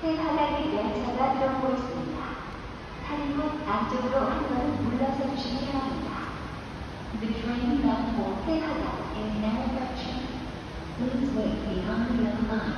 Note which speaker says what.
Speaker 1: 태화강행 열차가 들어오고 있습니다. 탈북 안쪽으로 한 물러서 주시기 바랍니다.
Speaker 2: The train bound for Taehwagang in Nara direction. Please wait beyond the line.